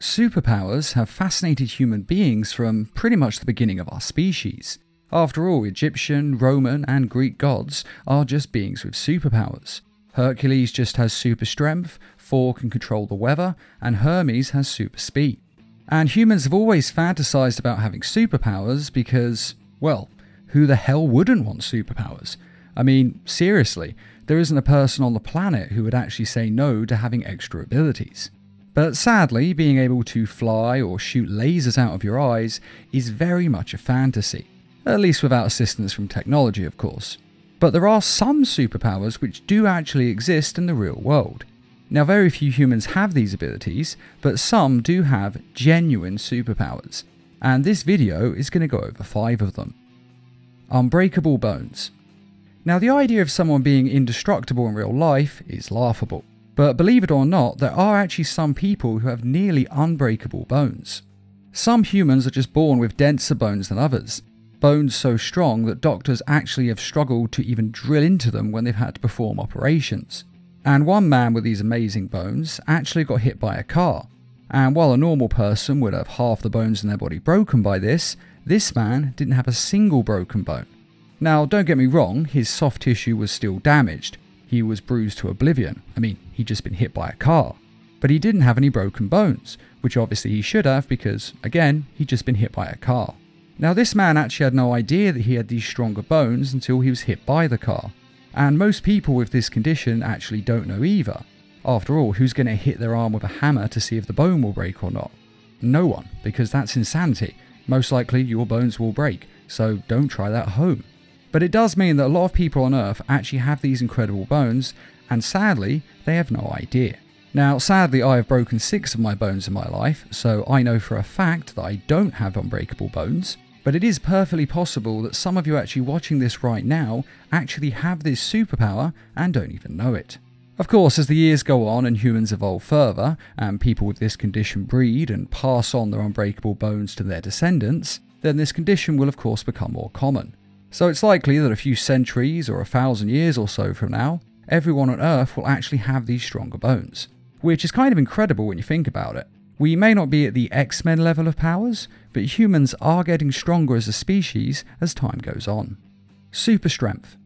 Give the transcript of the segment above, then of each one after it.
Superpowers have fascinated human beings from pretty much the beginning of our species. After all, Egyptian, Roman, and Greek gods are just beings with superpowers. Hercules just has super strength, Thor can control the weather, and Hermes has super speed. And humans have always fantasized about having superpowers because, well, who the hell wouldn't want superpowers? I mean, seriously, there isn't a person on the planet who would actually say no to having extra abilities. But sadly, being able to fly or shoot lasers out of your eyes is very much a fantasy, at least without assistance from technology, of course. But there are some superpowers which do actually exist in the real world. Now, very few humans have these abilities, but some do have genuine superpowers, and this video is going to go over five of them. Unbreakable Bones. Now, the idea of someone being indestructible in real life is laughable, but believe it or not, there are actually some people who have nearly unbreakable bones. Some humans are just born with denser bones than others, bones so strong that doctors actually have struggled to even drill into them when they've had to perform operations. And one man with these amazing bones actually got hit by a car. And while a normal person would have half the bones in their body broken by this, this man didn't have a single broken bone. Now, don't get me wrong, his soft tissue was still damaged. He was bruised to oblivion. I mean, he'd just been hit by a car. But he didn't have any broken bones, which obviously he should have because, again, he'd just been hit by a car. Now, this man actually had no idea that he had these stronger bones until he was hit by the car. And most people with this condition actually don't know either. After all, who's going to hit their arm with a hammer to see if the bone will break or not? No one, because that's insanity. Most likely your bones will break, so don't try that at home. But it does mean that a lot of people on Earth actually have these incredible bones, and sadly, they have no idea. Now, sadly, I have broken six of my bones in my life, so I know for a fact that I don't have unbreakable bones, but it is perfectly possible that some of you actually watching this right now actually have this superpower and don't even know it. Of course, as the years go on and humans evolve further, and people with this condition breed and pass on their unbreakable bones to their descendants, then this condition will of course become more common. So it's likely that a few centuries or a thousand years or so from now, everyone on Earth will actually have these stronger bones. Which is kind of incredible when you think about it. We may not be at the X Men level of powers, but humans are getting stronger as a species as time goes on. Super strength.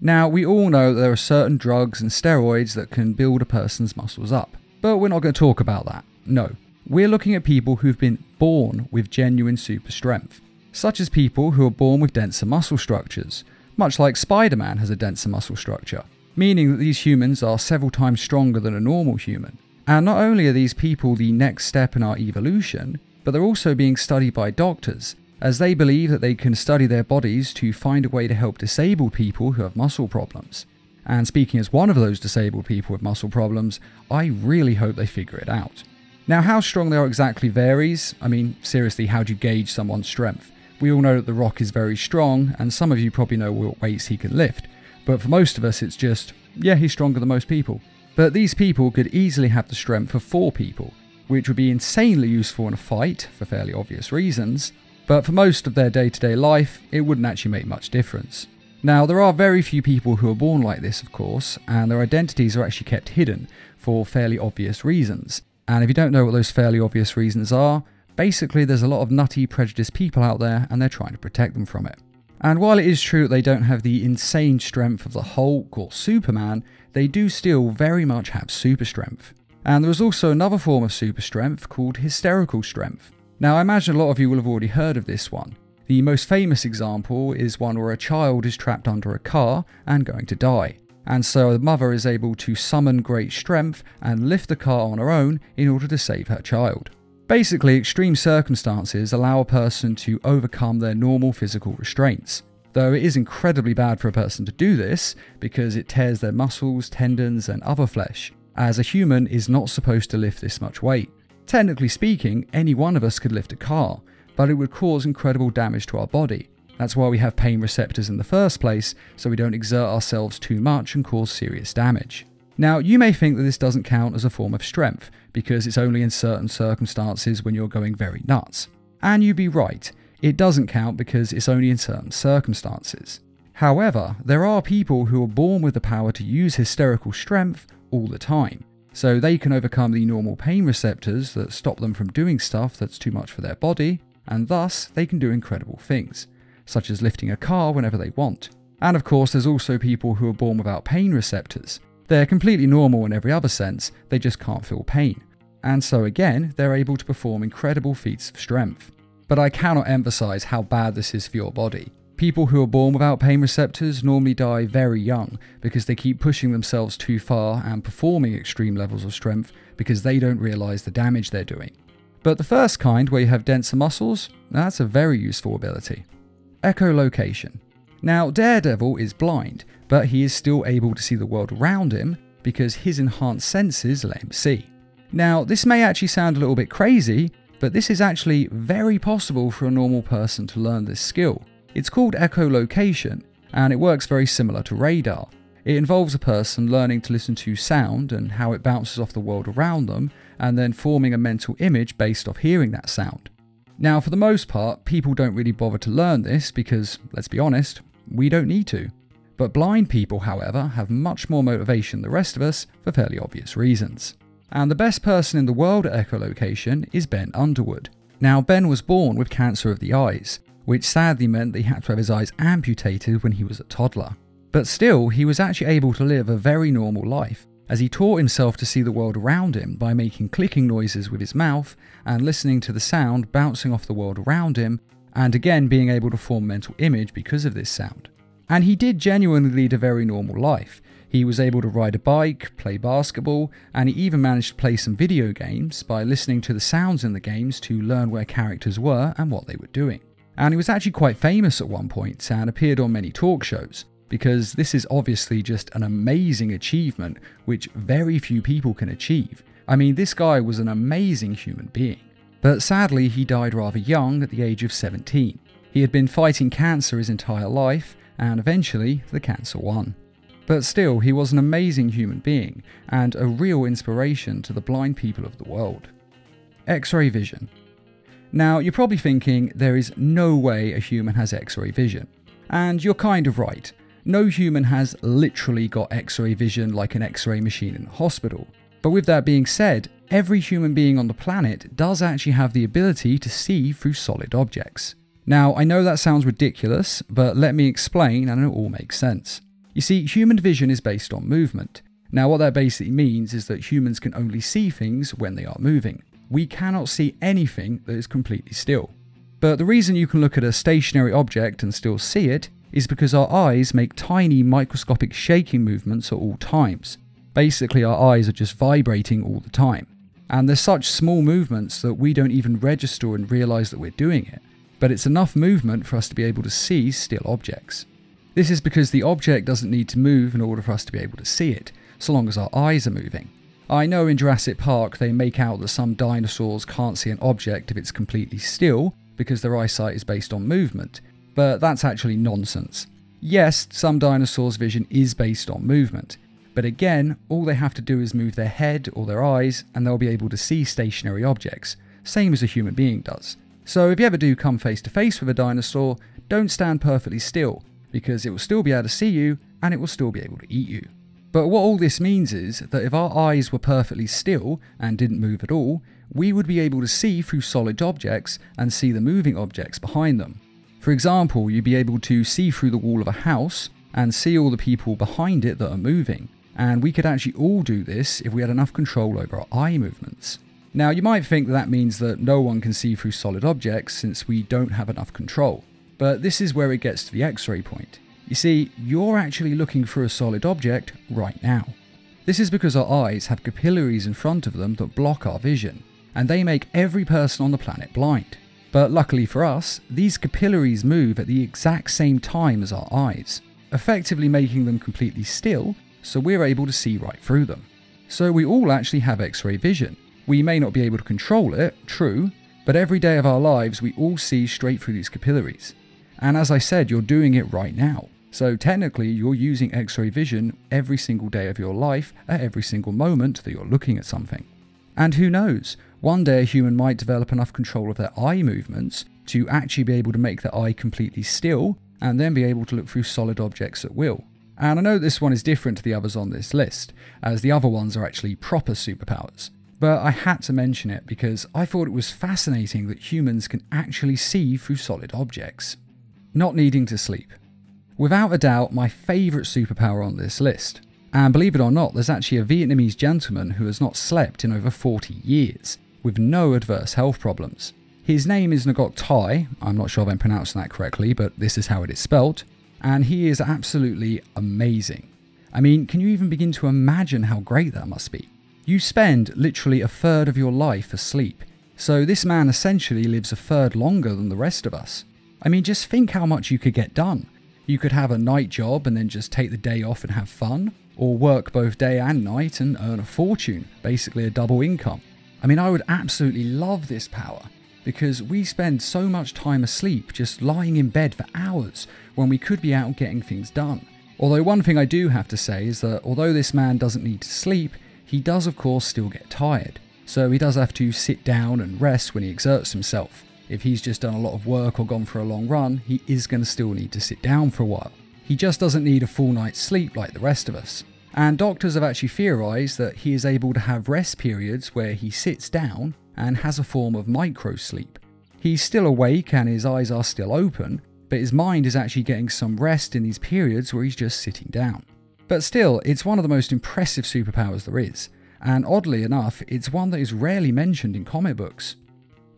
Now, we all know there are certain drugs and steroids that can build a person's muscles up, but we're not going to talk about that. No. We're looking at people who've been born with genuine super strength, such as people who are born with denser muscle structures, much like Spider Man has a denser muscle structure, meaning that these humans are several times stronger than a normal human. And not only are these people the next step in our evolution, but they're also being studied by doctors, as they believe that they can study their bodies to find a way to help disabled people who have muscle problems. And speaking as one of those disabled people with muscle problems, I really hope they figure it out. Now, how strong they are exactly varies. I mean, seriously, how do you gauge someone's strength? We all know that The Rock is very strong, and some of you probably know what weights he can lift. But for most of us, it's just, yeah, he's stronger than most people. But these people could easily have the strength of four people, which would be insanely useful in a fight for fairly obvious reasons, but for most of their day to day life, it wouldn't actually make much difference. Now, there are very few people who are born like this, of course, and their identities are actually kept hidden for fairly obvious reasons. And if you don't know what those fairly obvious reasons are, basically there's a lot of nutty, prejudiced people out there and they're trying to protect them from it. And while it is true that they don't have the insane strength of the Hulk or Superman, they do still very much have super strength. And there is also another form of super strength called hysterical strength. Now, I imagine a lot of you will have already heard of this one. The most famous example is one where a child is trapped under a car and going to die. And so the mother is able to summon great strength and lift the car on her own in order to save her child. Basically, extreme circumstances allow a person to overcome their normal physical restraints. Though it is incredibly bad for a person to do this because it tears their muscles, tendons, and other flesh, as a human is not supposed to lift this much weight. Technically speaking, any one of us could lift a car, but it would cause incredible damage to our body. That's why we have pain receptors in the first place, so we don't exert ourselves too much and cause serious damage. Now, you may think that this doesn't count as a form of strength, because it's only in certain circumstances when you're going very nuts. And you'd be right, it doesn't count because it's only in certain circumstances. However, there are people who are born with the power to use hysterical strength all the time. So they can overcome the normal pain receptors that stop them from doing stuff that's too much for their body, and thus they can do incredible things, such as lifting a car whenever they want. And of course, there's also people who are born without pain receptors. They're completely normal in every other sense, they just can't feel pain. And so again, they're able to perform incredible feats of strength. But I cannot emphasize how bad this is for your body. People who are born without pain receptors normally die very young because they keep pushing themselves too far and performing extreme levels of strength because they don't realize the damage they're doing. But the first kind, where you have denser muscles, that's a very useful ability. Echolocation. Now, Daredevil is blind, but he is still able to see the world around him because his enhanced senses let him see. Now, this may actually sound a little bit crazy, but this is actually very possible for a normal person to learn this skill. It's called echolocation, and it works very similar to radar. It involves a person learning to listen to sound and how it bounces off the world around them, and then forming a mental image based off hearing that sound. Now, for the most part, people don't really bother to learn this because, let's be honest, we don't need to. But blind people, however, have much more motivation than the rest of us for fairly obvious reasons. And the best person in the world at echolocation is Ben Underwood. Now, Ben was born with cancer of the eyes, which sadly meant that he had to have his eyes amputated when he was a toddler. But still, he was actually able to live a very normal life, as he taught himself to see the world around him by making clicking noises with his mouth and listening to the sound bouncing off the world around him and again being able to form mental image because of this sound. And he did genuinely lead a very normal life. He was able to ride a bike, play basketball, and he even managed to play some video games by listening to the sounds in the games to learn where characters were and what they were doing. And he was actually quite famous at one point and appeared on many talk shows, because this is obviously just an amazing achievement which very few people can achieve. I mean, this guy was an amazing human being. But sadly, he died rather young at the age of 17. He had been fighting cancer his entire life, and eventually the cancer won. But still, he was an amazing human being, and a real inspiration to the blind people of the world. X ray vision. Now, you're probably thinking there is no way a human has X ray vision. And you're kind of right. No human has literally got X ray vision like an X ray machine in a hospital. But with that being said, every human being on the planet does actually have the ability to see through solid objects. Now, I know that sounds ridiculous, but let me explain and it all makes sense. You see, human vision is based on movement. Now, what that basically means is that humans can only see things when they are moving. We cannot see anything that is completely still. But the reason you can look at a stationary object and still see it is because our eyes make tiny microscopic shaking movements at all times. Basically, our eyes are just vibrating all the time. And they're such small movements that we don't even register and realize that we're doing it. But it's enough movement for us to be able to see still objects. This is because the object doesn't need to move in order for us to be able to see it, so long as our eyes are moving. I know in Jurassic Park they make out that some dinosaurs can't see an object if it's completely still because their eyesight is based on movement, but that's actually nonsense. Yes, some dinosaurs' vision is based on movement, but again, all they have to do is move their head or their eyes and they'll be able to see stationary objects, same as a human being does. So if you ever do come face to face with a dinosaur, don't stand perfectly still, because it will still be able to see you and it will still be able to eat you. But what all this means is that if our eyes were perfectly still and didn't move at all, we would be able to see through solid objects and see the moving objects behind them. For example, you'd be able to see through the wall of a house and see all the people behind it that are moving. And we could actually all do this if we had enough control over our eye movements. Now, you might think that that means that no one can see through solid objects since we don't have enough control. But this is where it gets to the x ray point. You see, you're actually looking for a solid object right now. This is because our eyes have capillaries in front of them that block our vision, and they make every person on the planet blind. But luckily for us, these capillaries move at the exact same time as our eyes, effectively making them completely still so we're able to see right through them. So we all actually have x ray vision. We may not be able to control it, true, but every day of our lives we all see straight through these capillaries. And as I said, you're doing it right now. So technically, you're using x ray vision every single day of your life at every single moment that you're looking at something. And who knows, one day a human might develop enough control of their eye movements to actually be able to make their eye completely still and then be able to look through solid objects at will. And I know this one is different to the others on this list, as the other ones are actually proper superpowers. But I had to mention it because I thought it was fascinating that humans can actually see through solid objects. Not needing to sleep. Without a doubt, my favourite superpower on this list. And believe it or not, there's actually a Vietnamese gentleman who has not slept in over 40 years, with no adverse health problems. His name is Ngoc Thai, I'm not sure if I'm pronouncing that correctly, but this is how it is spelt, and he is absolutely amazing. I mean, can you even begin to imagine how great that must be? You spend literally a third of your life asleep, so this man essentially lives a third longer than the rest of us. I mean, just think how much you could get done. You could have a night job and then just take the day off and have fun, or work both day and night and earn a fortune, basically a double income. I mean, I would absolutely love this power because we spend so much time asleep just lying in bed for hours when we could be out getting things done. Although, one thing I do have to say is that although this man doesn't need to sleep, he does, of course, still get tired. So he does have to sit down and rest when he exerts himself. If he's just done a lot of work or gone for a long run, he is going to still need to sit down for a while. He just doesn't need a full night's sleep like the rest of us. And doctors have actually theorized that he is able to have rest periods where he sits down and has a form of micro sleep. He's still awake and his eyes are still open, but his mind is actually getting some rest in these periods where he's just sitting down. But still, it's one of the most impressive superpowers there is, and oddly enough, it's one that is rarely mentioned in comic books.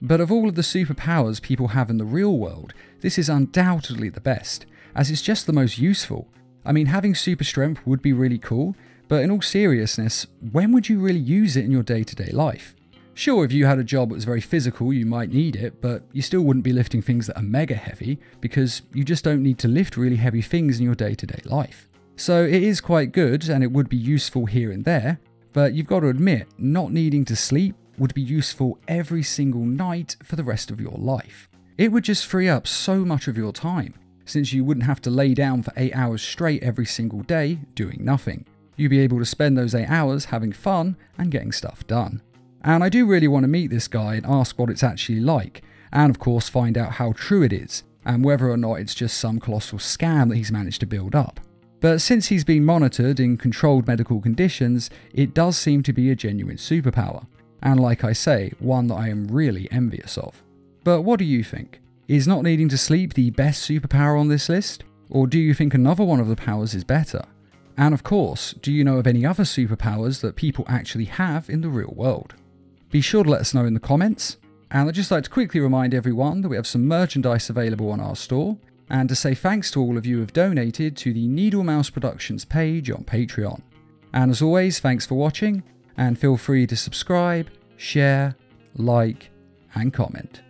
But of all of the superpowers people have in the real world, this is undoubtedly the best, as it's just the most useful. I mean, having super strength would be really cool, but in all seriousness, when would you really use it in your day to day life? Sure, if you had a job that was very physical, you might need it, but you still wouldn't be lifting things that are mega heavy because you just don't need to lift really heavy things in your day to day life. So it is quite good and it would be useful here and there, but you've got to admit, not needing to sleep would be useful every single night for the rest of your life. It would just free up so much of your time, since you wouldn't have to lay down for 8 hours straight every single day doing nothing. You'd be able to spend those 8 hours having fun and getting stuff done. And I do really want to meet this guy and ask what it's actually like, and of course find out how true it is, and whether or not it's just some colossal scam that he's managed to build up. But since he's been monitored in controlled medical conditions, it does seem to be a genuine superpower, and like I say, one that I am really envious of. But what do you think? Is not needing to sleep the best superpower on this list? Or do you think another one of the powers is better? And of course, do you know of any other superpowers that people actually have in the real world? Be sure to let us know in the comments. And I'd just like to quickly remind everyone that we have some merchandise available on our store, and to say thanks to all of you who have donated to the NeedleMouse Productions page on Patreon. And as always, thanks for watching, and feel free to subscribe, share, like, and comment.